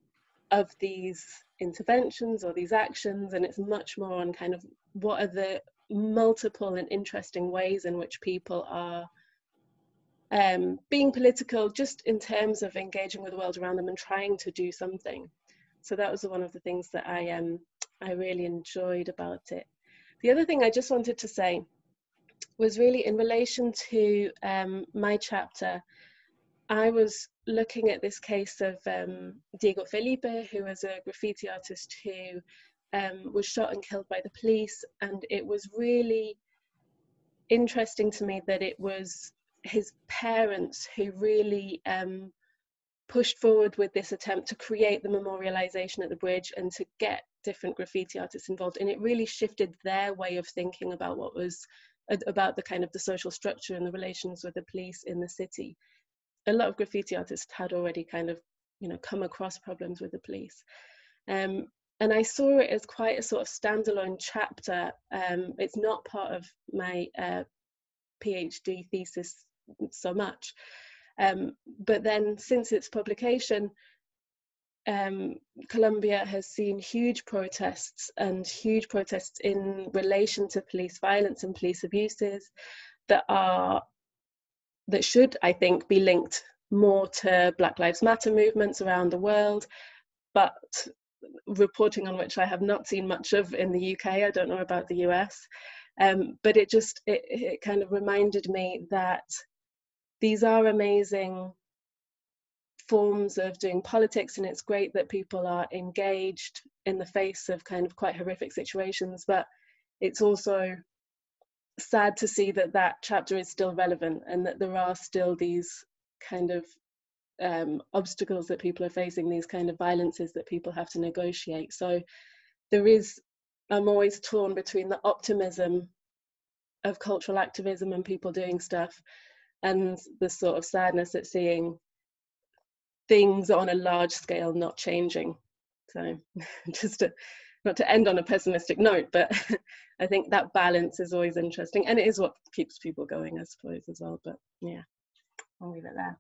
of these interventions or these actions and it's much more on kind of what are the multiple and interesting ways in which people are um, being political just in terms of engaging with the world around them and trying to do something. So that was one of the things that I um, I really enjoyed about it. The other thing I just wanted to say was really in relation to um, my chapter. I was looking at this case of um, Diego Felipe, who was a graffiti artist who um, was shot and killed by the police, and it was really interesting to me that it was his parents who really um, pushed forward with this attempt to create the memorialization at the bridge and to get different graffiti artists involved. And it really shifted their way of thinking about what was about the kind of the social structure and the relations with the police in the city. A lot of graffiti artists had already kind of you know come across problems with the police. Um, and I saw it as quite a sort of standalone chapter. Um, it's not part of my uh, PhD thesis so much. Um, but then since its publication, um, Colombia has seen huge protests and huge protests in relation to police violence and police abuses that are that should, I think, be linked more to Black Lives Matter movements around the world, but reporting on which I have not seen much of in the UK. I don't know about the US, um, but it just it, it kind of reminded me that these are amazing forms of doing politics and it's great that people are engaged in the face of kind of quite horrific situations but it's also sad to see that that chapter is still relevant and that there are still these kind of um, obstacles that people are facing these kind of violences that people have to negotiate. So there is i'm always torn between the optimism of cultural activism and people doing stuff and the sort of sadness at seeing things on a large scale not changing. So [LAUGHS] just to, not to end on a pessimistic note, but [LAUGHS] I think that balance is always interesting and it is what keeps people going, I suppose, as well. But yeah, I'll leave it there.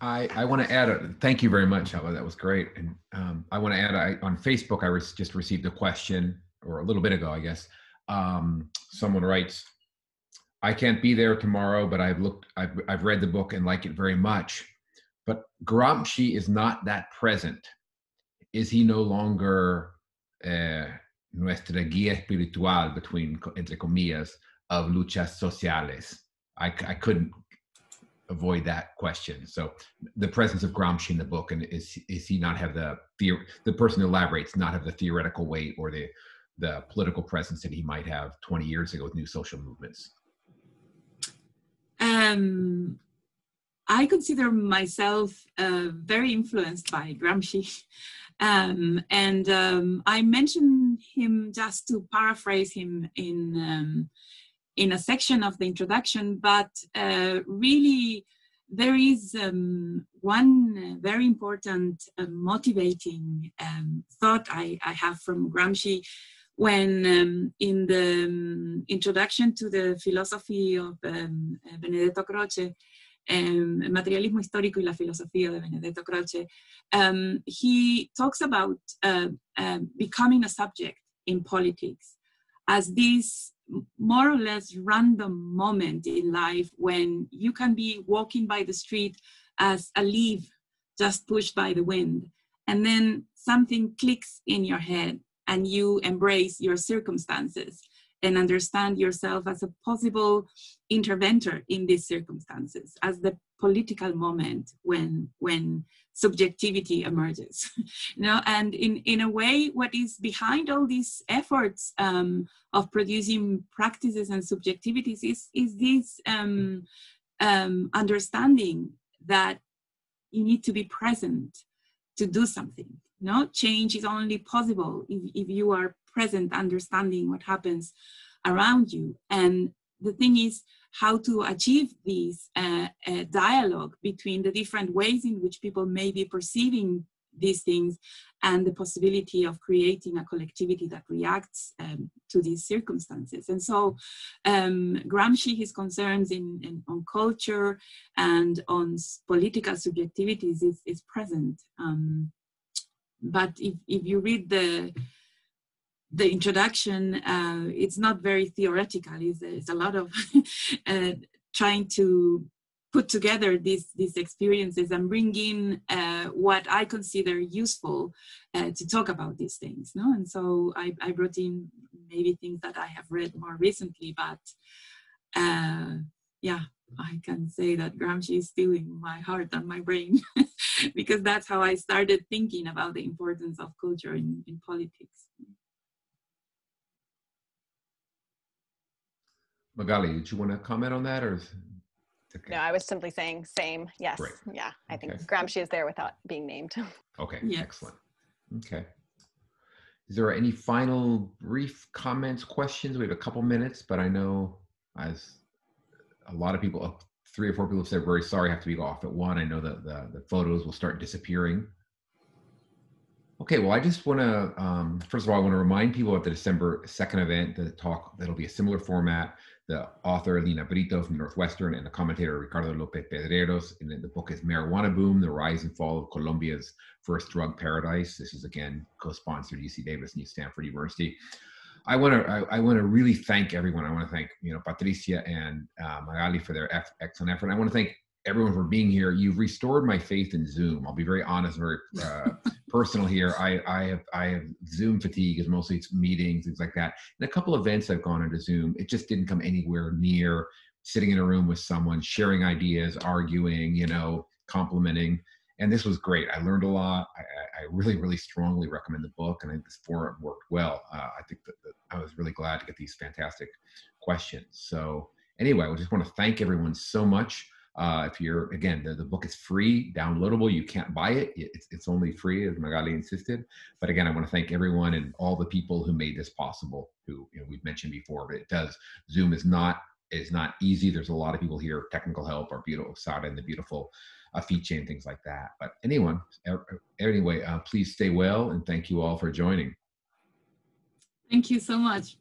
I, I want to add a thank you very much. That was great. And um, I want to add I, on Facebook, I re- just received a question, or a little bit ago, I guess. Um, someone writes, I can't be there tomorrow, but I've looked, I've, I've read the book and like it very much. but Gramsci is not that present. Is he no longer uh, nuestra guía espiritual between entre comillas of luchas sociales? I, I couldn't avoid that question. So the presence of Gramsci in the book, and is is he not have the the the person who elaborates not have the theoretical weight or the the political presence that he might have 20 years ago with new social movements? Um, I consider myself uh, very influenced by Gramsci. [LAUGHS] Um, and um, I mentioned him just to paraphrase him in, um, in a section of the introduction, but uh, really there is um, one very important uh, motivating um, thought I, I, have from Gramsci when um, in the um, introduction to the philosophy of um, Benedetto Croce, Materialismo Histórico y la Filosofía de Benedetto Croce, he talks about uh, uh, becoming a subject in politics as this more or less random moment in life when you can be walking by the street as a leaf just pushed by the wind and then something clicks in your head and you embrace your circumstances and understand yourself as a possible interventor in these circumstances as the political moment when when subjectivity emerges [LAUGHS] you know? And in in a way what is behind all these efforts um, of producing practices and subjectivities is is this um, um, understanding that you need to be present to do something no change is only possible if, if you are present understanding what happens around you. And the thing is how to achieve this uh, uh, dialogue between the different ways in which people may be perceiving these things and the possibility of creating a collectivity that reacts um, to these circumstances. And so um, Gramsci, his concerns in, in, on culture and on political subjectivities is, is present. Um, but if, if you read the the introduction, uh, it's not very theoretical. It's, it's a lot of [LAUGHS] uh, trying to put together these these experiences and bring in uh, what I consider useful uh, to talk about these things. No, and so I, I brought in maybe things that I have read more recently, but uh, yeah, I can say that Gramsci is still in my heart and my brain [LAUGHS] because that's how I started thinking about the importance of culture in, in politics. Magali, did you want to comment on that or? Okay. No, I was simply saying same. Yes. Great. Yeah. I okay. think Gramsci is there without being named. [LAUGHS] Okay. Yes. Excellent. Okay. Is there any final brief comments, questions? We have a couple minutes, but I know as a lot of people, three or four people have said, very sorry, I have to be off at one. I know that the, the photos will start disappearing. Okay, well, I just want to, um, first of all, I want to remind people at the December 2nd event, the talk, that'll be a similar format. The author, Lina Britto from Northwestern, and the commentator, Ricardo Lopez Pedreros. And the book is Marijuana Boom, The Rise and Fall of Colombia's First Drug Paradise. This is, again, co-sponsored UC Davis and Stanford University. I want to I, I want to really thank everyone. I want to thank you know Patricia and uh, Magali for their eff- excellent effort. I want to thank everyone for being here. You've restored my faith in Zoom. I'll be very honest, very uh, [LAUGHS] personal here. I I have I have Zoom fatigue, is mostly it's meetings, things like that. And a couple events I've gone into Zoom, it just didn't come anywhere near sitting in a room with someone, sharing ideas, arguing, you know, complimenting and this was great. I learned a lot. I, I, really, really strongly recommend the book, and I think this forum worked well. Uh, I think that, that, I was really glad to get these fantastic questions. So anyway, I just want to thank everyone so much. Uh, if you're again, the, the book is free, downloadable. You can't buy it. It's, it's only free, as Magali insisted. But again, I want to thank everyone and all the people who made this possible. Who you know, we've mentioned before, but it does. Zoom is not is not easy. There's a lot of people here, technical help, our beautiful Sara and the beautiful Afiche and things like that. But anyone, anyway, uh, please stay well and thank you all for joining. Thank you so much.